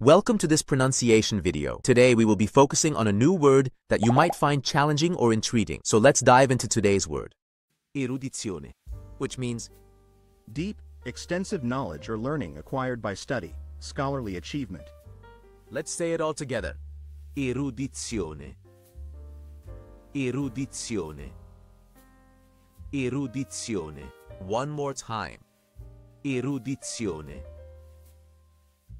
Welcome to this pronunciation video. Today we will be focusing on a new word that you might find challenging or intriguing. So let's dive into today's word. Erudizione, which means Deep, extensive knowledge or learning acquired by study, scholarly achievement. Let's say it all together. Erudizione. Erudizione. Erudizione. One more time. Erudizione.